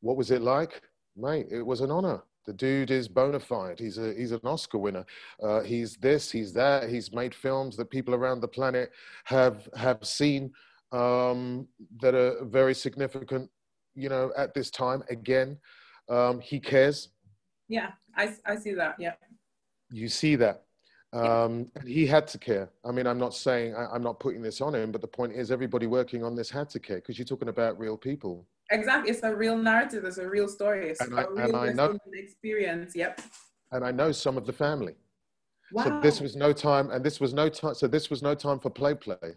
what was it like? Mate, it was an honor. The dude is bona fide. He's a he's an Oscar winner. Uh, he's this. He's that. He's made films that people around the planet have have seen um, that are very significant. You know, at this time. Again, um, he cares. Yeah, I I see that. Yeah. You see that. Um, and he had to care. I mean, I'm not saying I, I'm not putting this on him, but the point is, everybody working on this had to care because you're talking about real people. Exactly, it's a real narrative. It's a real story. It's And I- real and I know- experience. Yep. And I know some of the family. Wow. So this was no time, and this was no time. So this was no time for play, play.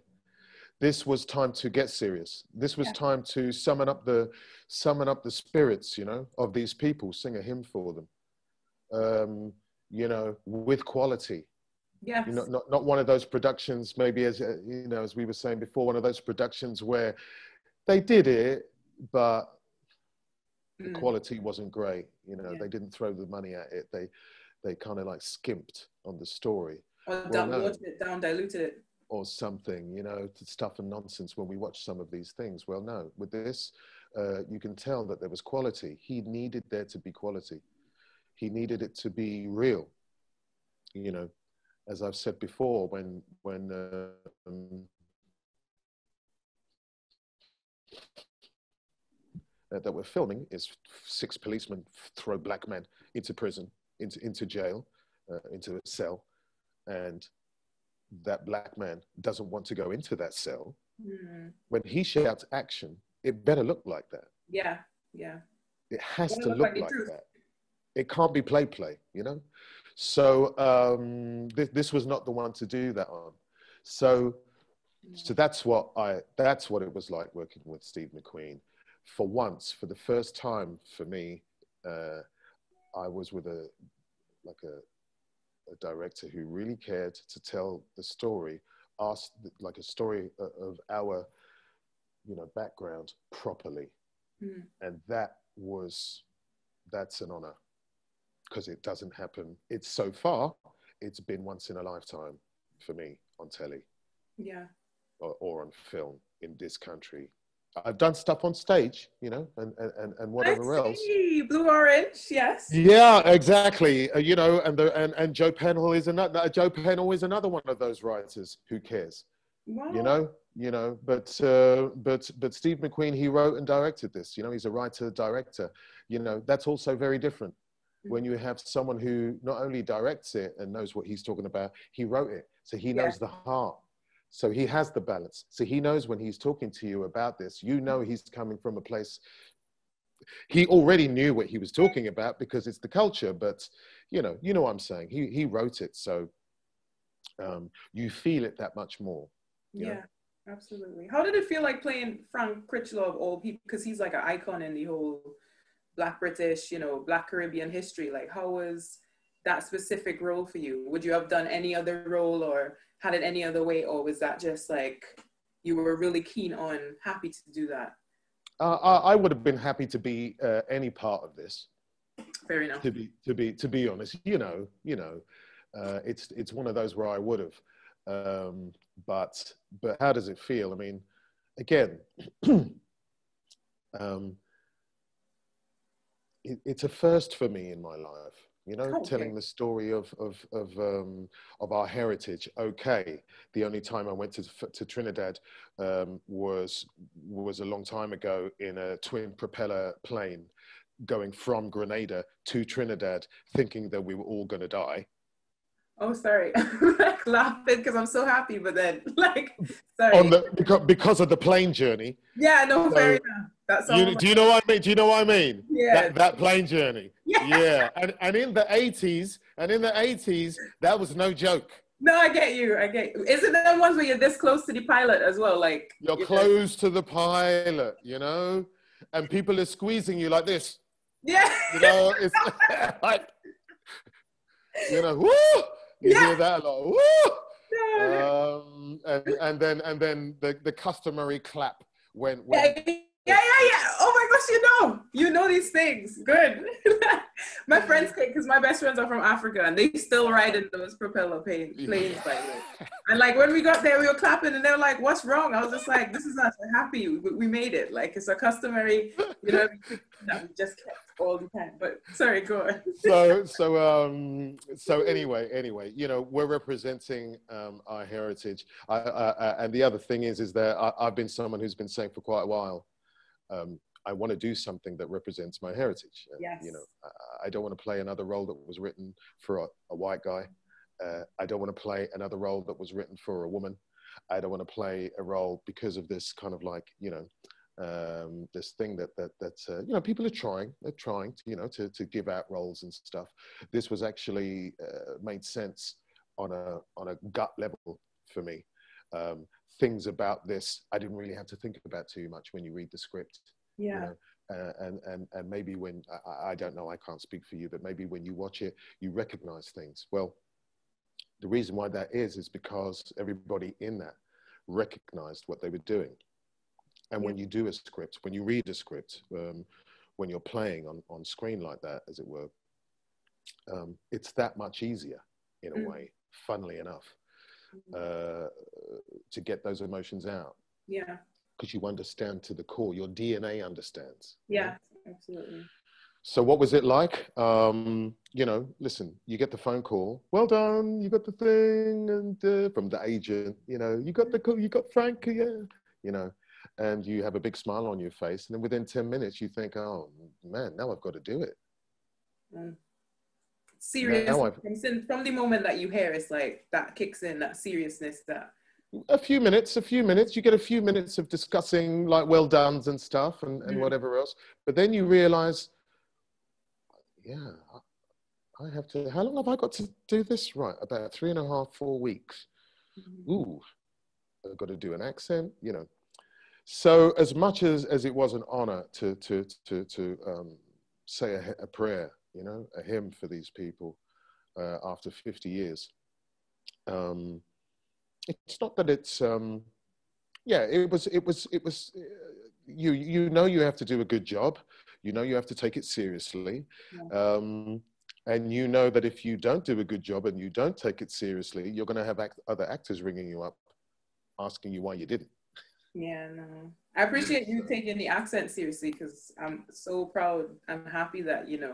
This was time to get serious. This was Yeah. time to summon up the summon up the spirits, you know, of these people. Sing a hymn for them, um, you know, with quality. yes. You know, not not one of those productions. Maybe as uh, you know, as we were saying before, one of those productions where they did it, but the Mm. quality wasn't great. You know, Yeah. they didn't throw the money at it. They they kind of like skimped on the story or well, down, no. it down, diluted it. or something, you know, stuff and nonsense when we watch some of these things. Well, no, with this, uh, you can tell that there was quality. He needed there to be quality. He needed it to be real. You know, as I've said before, when when um, uh, that we're filming is six policemen throw black men into prison, into into jail, uh, into a cell, and that black man doesn't want to go into that cell, Mm. when he shouts action, it better look like that. Yeah, yeah. It has Gotta look look like like that. It can't be play play, you know? So um, th- this was not the one to do that on. So so that's what I that's what it was like working with Steve McQueen. For once, for the first time for me, uh, I was with a like a, a director who really cared to tell the story, asked like a story of our you know background properly, Mm. and that was that's an honor because it doesn't happen. It's so far, it's been once in a lifetime for me on telly Yeah. or, or on film in this country. I've done stuff on stage, you know, and, and, and- whatever else. Blue orange, yes. Yeah, exactly. Uh, you know, and the and, and Joe Penhall is another. Joe Penhall is another one of those writers who cares. Wow. You know, you know. But uh, but but Steve McQueen, he wrote and directed this. You know, he's a writer director. You know, that's also very different when you have someone who not only directs it and knows what he's talking about, he wrote it, so he knows the heart. So he has the balance. So he knows when he's talking to you about this, you know he's coming from a place. He already knew what he was talking about because it's the culture, but you know, you know what I'm saying. He he wrote it, so um, you feel it that much more. Yeah, Yeah. absolutely. How did it feel like playing Frank Crichlow of all people? Because he's like an icon in the whole Black British, you know, Black Caribbean history. Like, how was that specific role for you? Would you have done any other role or had it any other way? Or was that just like you were really keen on, happy to do that? Uh, I, I would have been happy to be uh, any part of this. Fair enough. to be to be to be honest you know you know uh, it's it's one of those where i would have um, but but how does it feel i mean again um, it, it's a first for me in my life you know Okay. telling the story of of of um, of our heritage okay the only time i went to to trinidad um, was was a long time ago in a twin propeller plane going from Grenada to Trinidad, thinking that we were all going to die. Oh, sorry. like laughing because I'm so happy, but then like, sorry. On the because, because of the plane journey. yeah, no, fair So, enough. That's You, do you know what I mean? Do you know what I mean? Yeah. That, that plane journey. Yeah. And and in the eighties, and in the eighties, that was no joke. No, I get you. I get you. Is it the ones where you're this close to the pilot as well? Like You're you're- close to the pilot, you know, and people are squeezing you like this. Yeah. You know, it's like you know, woo! You Yeah. hear that a lot. Woo! No, um, and, and then and then the, the customary clap when, when yeah, yeah, yeah, yeah. Gosh, you know, you know these things. Good. my friends, because my best friends are from Africa and they still ride in those propeller planes, planes by the way. And like when we got there, we were clapping and they were like, "What's wrong?" I was just like, "This is us. We're happy. We, we made it. Like it's a customary, you know, that we just kept all the time." But sorry, go on. so so um so anyway, anyway, you know, we're representing um, our heritage. I, I, and the other thing is, is that I, I've been someone who's been saying for quite a while. Um, I want to do something that represents my heritage. Yes. You know, I, I don't want to play another role that was written for a, a white guy. Uh, I don't want to play another role that was written for a woman. I don't want to play a role because of this kind of like, you know, um, this thing that that that uh, you know people are trying they're trying to you know to to give out roles and stuff this was actually uh, made sense on a on a gut level for me um, things about this i didn't really have to think about too much when you read the script yeah you know? uh, and and and maybe when I, I don't know i can't speak for you but maybe when you watch it you recognize things well the reason why that is is because everybody in that recognized what they were doing and when you do a script when you read a script um, when you're playing on, on screen like that as it were um, it's that much easier in a Mm. way funnily enough uh, to get those emotions out Yeah. Because you understand to the core your dna understands? Yeah. Absolutely. So what was it like? Um, you know, listen, you get the phone call. Well done, you got the thing, and uh, from the agent, you know, you got the call, you got Frank, yeah, you know, and you have a big smile on your face, and then within ten minutes, you think, oh man, now I've got to do it. Mm. Serious. From the moment that you hear, it's like that kicks in that seriousness that. A few minutes, a few minutes. You get a few minutes of discussing like well done's and stuff, and, and Mm. whatever else. But then you realize, yeah, I- I have to. How long have I got to do this? Right, about three and a half, four weeks. ooh, I've got to do an accent, you know. So as much as, as it was an honor to, to, to, to um, say a, a prayer, you know, a hymn for these people uh, after 50 years, um, it's not that it's, um, yeah, it was, it was, it was, uh, you, you know you have to do a good job. You know you have to take it seriously. Um, and you know that if you don't do a good job and you don't take it seriously, you're going to have act- other actors ringing you up, asking you why you didn't. Yeah, no. I appreciate you taking the accent seriously because I'm so proud. I'm happy that you know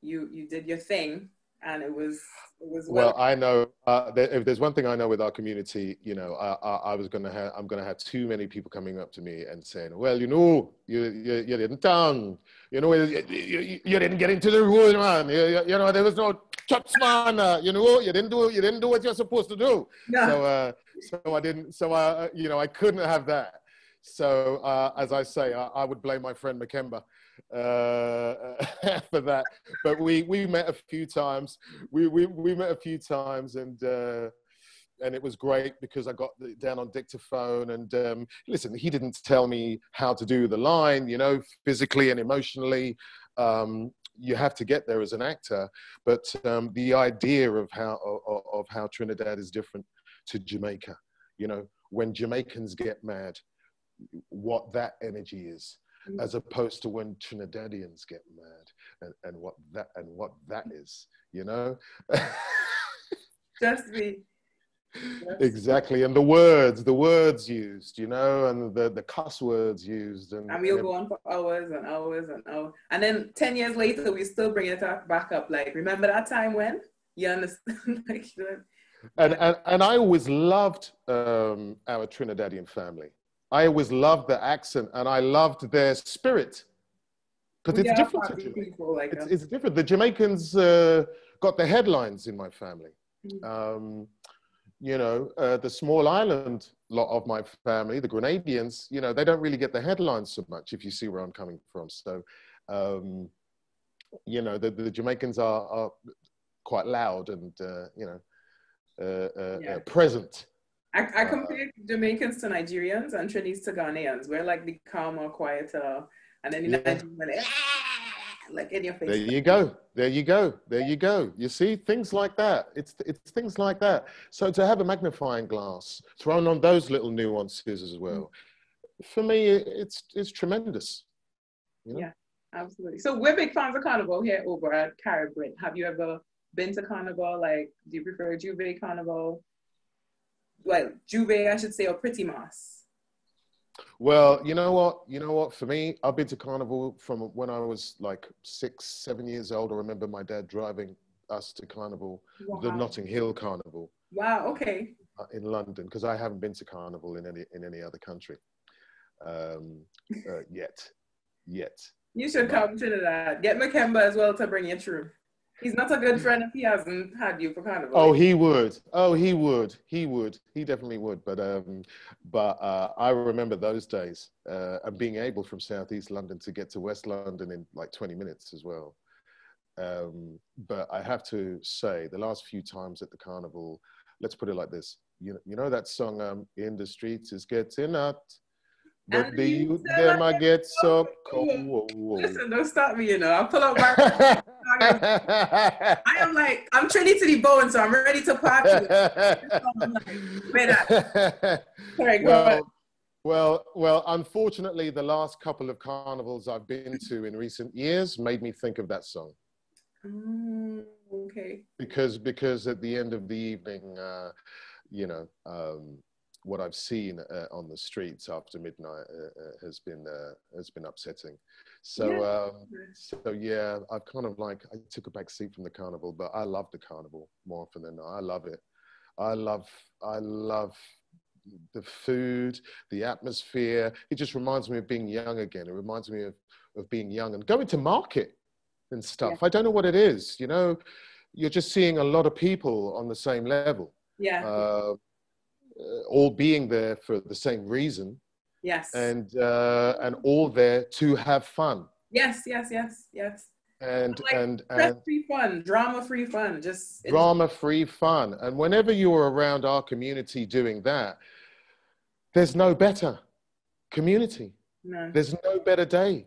you you did your thing and it was it was Well, well. I know uh, if there's one thing I know with our community, you know, I, I, I was going to have, I'm going to have too many people coming up to me and saying, well, you know, you, you, you didn't tongue, you know, you, you, you didn't get into the rule, man. You, you, you know, there was no chops, man. Uh, you know, you didn't do, you didn't do what you're supposed to do. no, so uh, so I didn't so I you know I couldn't have that. So uh, as I say, I, I would blame my friend Makemba uh, for that. But we we met a few times. We we, we met a few times and. Uh, and it was great because I got down on dictaphone. And um, listen, he didn't tell me how to do the line, you know, physically and emotionally. Um, you have to get there as an actor, but um, the idea of how of, of how Trinidad is different to Jamaica. You know, when Jamaicans get mad, what that energy is, as opposed to when Trinidadians get mad, and, and what that and what that is. You know. just me. exactly, and the words, the words used, you know, and the the cuss words used, and, And we'll and go on for hours and hours and hours. And then 10 years later, we still bring it back up. Like, remember that time when? You understand? like, you know, and, and, and I always loved um, our Trinidadian family. I always loved their accent and I loved their spirit. Because it's are different to happy Jamaica. people like It's, it's different. The Jamaicans uh, got the headlines in my family. Mm. Um, you know, uh, the small island lot of my family, the Grenadians, you know, they don't really get the headlines so much, if you see where I'm coming from. So, um, you know, the, the Jamaicans are, are quite loud and, uh, you know, uh, uh, Yeah. uh, present. I, I Uh, compare Jamaicans to Nigerians and Trinidad to Ghanaians. We're like the calmer, quieter, and then the Yeah. Nigerians like, "Ah," like in your face. There you go. There you go. There you go. You see things like that. It's it's things like that. So to have a magnifying glass thrown on those little nuances as well, for me, it's it's tremendous. You know? Yeah. Absolutely. So we're big fans of Carnival here over at Carib Have you ever been to Carnival? Like, do you prefer J'ouvert Carnival? Like J'ouvert, I should say, or Pretty Mas? Well, you know what? You know what? For me, I've been to Carnival from when I was like six, seven years old. I remember my dad driving us to Carnival, wow. the Notting Hill Carnival. Wow. Okay. Uh, in London, because I haven't been to Carnival in any in any other country um, uh, yet, yet. You should come to that. Get Makemba as well to bring you through. He's not a good friend if he hasn't had you for carnival. Oh, he would. Oh, he would. He would. He definitely would. But um, but uh, I remember those days uh, and being able from Southeast London to get to West London in like 20 minutes as well. Um, but I have to say, the last few times at the carnival, let's put it like this. You know, you know that song, um, "In the Streets is Getting Hot." But and the youth them I get so cold. Listen, don't stop me, you know. I'll pull up my I am like, I'm Trinity Bowen, so I'm ready to party. Sorry, well, well, well, unfortunately, the last couple of carnivals I've been to in recent years made me think of that song. Mm, okay. Because because at the end of the evening, uh, you know, um, what I've seen uh, on the streets after midnight uh, uh has been uh, has been upsetting. So yeah. Um, so yeah, I've kind of like I took a back seat from the carnival, but I love the carnival more often than not. I love it. I love I love the food, the atmosphere. It just reminds me of being young again. It reminds me of of being young and going to market and stuff. Yeah. I don't know what it is. You know, you're just seeing a lot of people on the same level. Yeah. Uh, uh, all being there for the same reason. Yes. And uh, and all there to have fun. Yes, yes, yes, yes. And like and and free fun, drama free fun, just drama free fun. And whenever you're around our community doing that, there's no better community. No. There's no better day.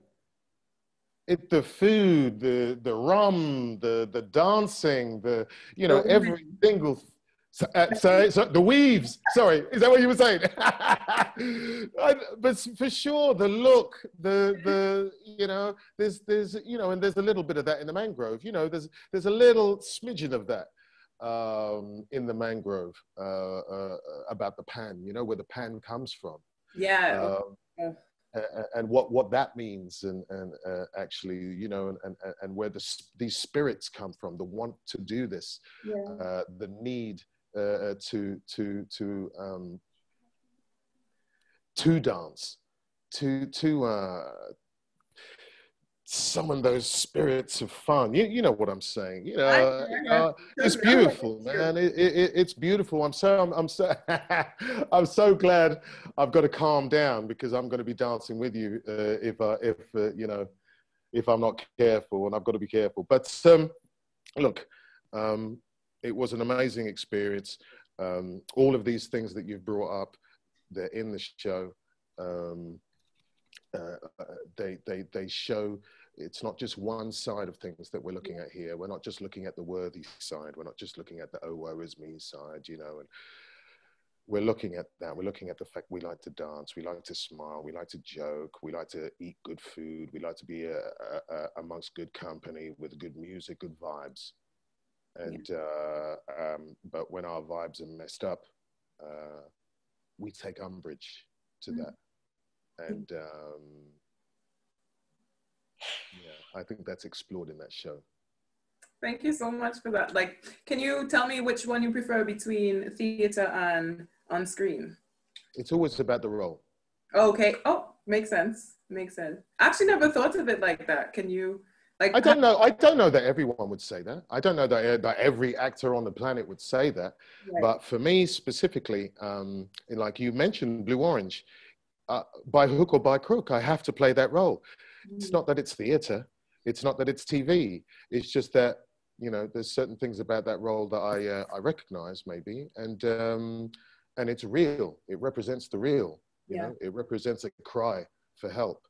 It, the food, the the rum, the the dancing, the you know every single so, uh, so, so, the weaves. Sorry, is that what you were saying? but for sure, the look, the the you know, there's there's you know, and there's a little bit of that in the mangrove. You know, there's there's a little smidgen of that um, in the mangrove uh, uh, about the pan. You know, where the pan comes from. Yeah. Um, and what, what that means and, and uh, actually you know and, and, and where the, these spirits come from the want to do this yeah. uh, the need uh, uh, to to to um, to dance, to to uh, summon those spirits of fun. You, you know what I'm saying. You know, uh, it's beautiful, man. It, it, it's beautiful. I'm so I'm, I'm so I'm so glad I've got to calm down because I'm going to be dancing with you uh, if uh, if uh, you know if I'm not careful, and I've got to be careful. But um, look, um, it was an amazing experience. Um, all of these things that you've brought up, they're in the show. Um, uh, they, they, they show it's not just one side of things that we're looking at here. We're not just looking at the worthy side. We're not just looking at the oh woe is me side, you know. And we're looking at that. We're looking at the fact we like to dance, we like to smile, we like to joke, we like to eat good food, we like to be a, a, a, amongst good company with good music, good vibes and yeah. uh, um, but when our vibes are messed up, uh, we take umbrage to mm. that, and um, yeah, I think that's explored in that show. Thank you so much for that. Like, can you tell me which one you prefer between theater and on screen? It's always about the role. Okay. Oh, makes sense. Makes sense. I actually never thought of it like that. Can you? Like, I don't know. I don't know that everyone would say that. I don't know that, uh, that every actor on the planet would say that. Right. But for me specifically, um, like you mentioned, Blue Orange, uh, by hook or by crook, I have to play that role. Mm. It's not that it's theatre. It's not that it's TV. It's just that you know there's certain things about that role that I uh, I recognize maybe, and um, and it's real. It represents the real. You yeah. know, it represents a cry for help.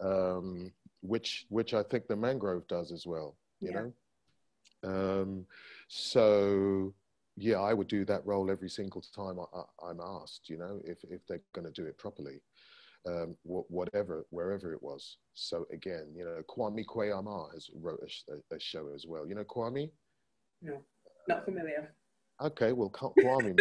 Um, which which I think the mangrove does as well. You yeah. know, um, so yeah, I would do that role every single time I, am asked. You know, if if they're going to do it properly. um, whatever, wherever it was. So again, you know, Kwame Kwei-Armah has wrote a, a, show as well. You know Kwame? No, not familiar. Okay, well, Kwame.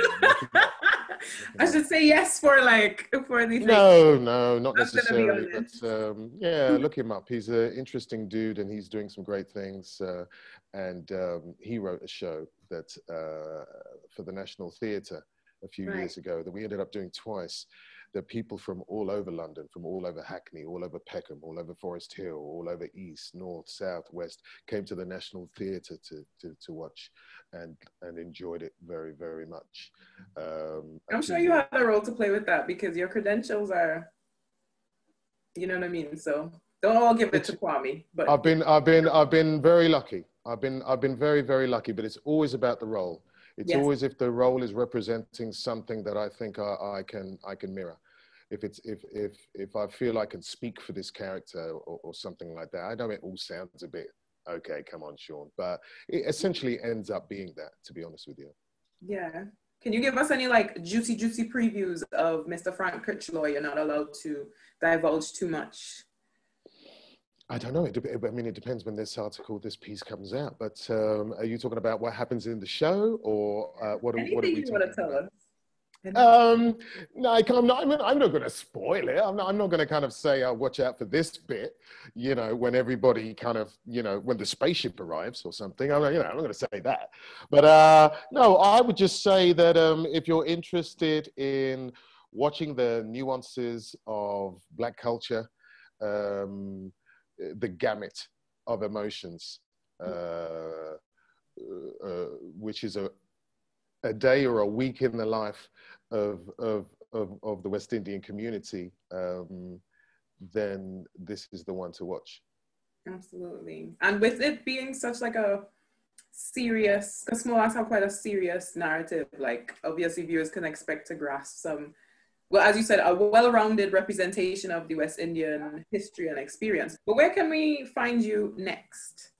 I should say yes for like for the. No, no, not necessarily. But um, yeah, look him up. He's an interesting dude, and he's doing some great things. Uh, and um, he wrote a show that uh, for the National Theatre a few right. years ago that we ended up doing twice there are people from all over London, from all over Hackney, all over Peckham, all over Forest Hill, all over East, North, South, West, came to the National Theatre to, to, to watch and, and enjoyed it very, very much. Um, I'm sure you had a role to play with that because your credentials are, you know what I mean? So don't all give it to Kwame. But I've been, I've been, I've been very lucky. I've been, I've been very, very lucky, but it's always about the role. It's yes. always if the role is representing something that I think I, I can I can mirror. If it's if if if I feel I can speak for this character or, or something like that. I know it all sounds a bit okay. Come on, Shaun, but it essentially ends up being that. To be honest with you. Yeah. Can you give us any like juicy juicy previews of Mr. Frank Crichlow? You're not allowed to divulge too much. I don't know. It, I mean, it depends when this article, this piece comes out. But um, are you talking about what happens in the show, or uh, what? Anything what are we you want to tell us? Um, no, I'm not. I'm, not going to spoil it. I'm not. I'm not going to kind of say, "Oh, watch out for this bit." You know, when everybody kind of, you know, when the spaceship arrives or something. I'm, you know, I'm not going to say that. But uh, no, I would just say that um, if you're interested in watching the nuances of Black culture. Um, the gamut of emotions, uh, uh, which is a, a day or a week in the life of, of, of, of the West Indian community, um, then this is the one to watch. Absolutely. And with it being such like a serious, because Small have quite a serious narrative, like obviously viewers can expect to grasp some well, as you said, a well-rounded representation of the West Indian history and experience. But where can we find you next?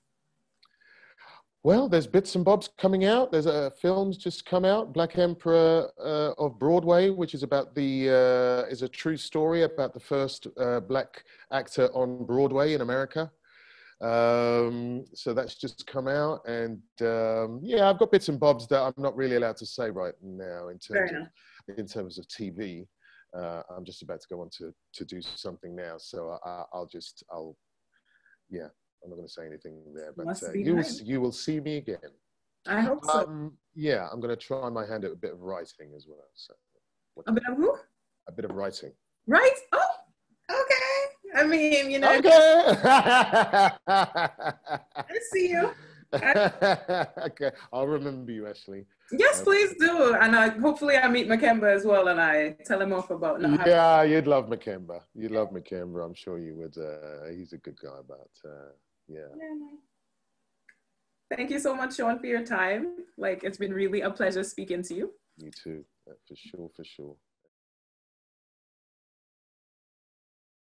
Well, there's bits and bobs coming out. There's a film's just come out, Black Emperor uh, of Broadway, which is about the uh, is a true story about the first uh, black actor on Broadway in America. Um, so that's just come out, and um, yeah, I've got bits and bobs that I'm not really allowed to say right now in terms of, in terms of TV uh, I'm just about to go on to, to do something now. So I, will just, I'll, yeah, I'm not going to say anything there, but uh, you, will, you will see me again. I hope so. Um, yeah, I'm going to try my hand at a bit of writing as well. So, a bit of who? A bit of writing. Right? Oh, okay. I mean, you know. Okay. I see you. okay, I'll remember you, Ashley. Yes, please do. And I, hopefully I meet Makemba as well and I tell him off about not Yeah, having... you'd love Makemba. You'd love Makemba. I'm sure you would. Uh, he's a good guy, but uh, yeah. yeah. Thank you so much, Shaun, for your time. Like, it's been really a pleasure speaking to you. You too, uh, for sure, for sure.